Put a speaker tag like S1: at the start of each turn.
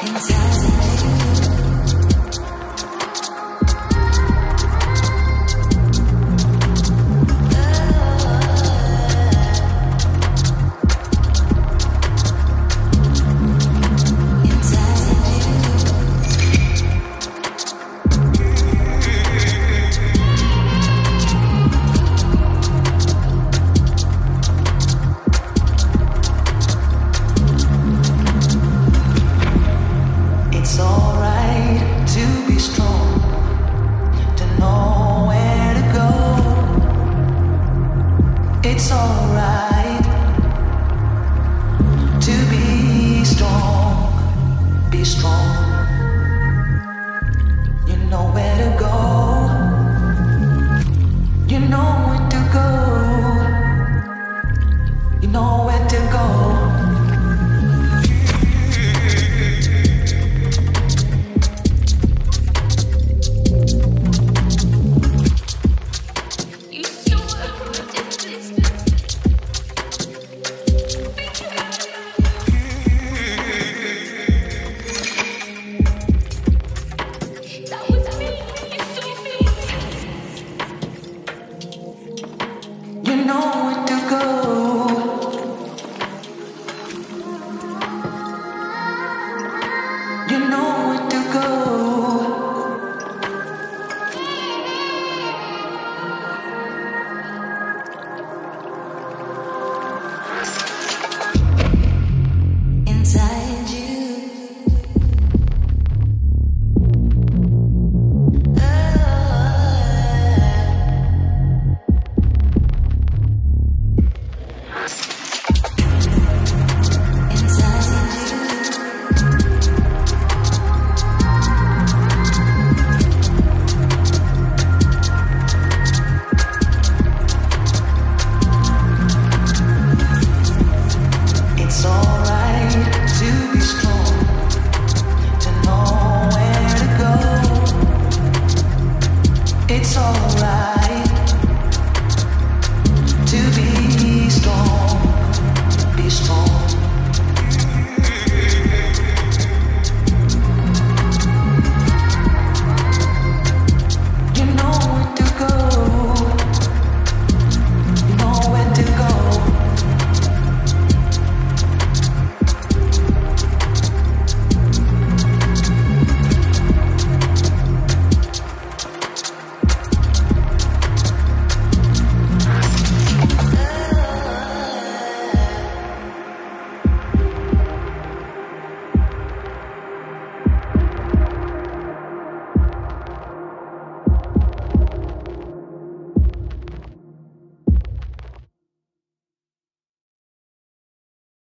S1: 精彩。You know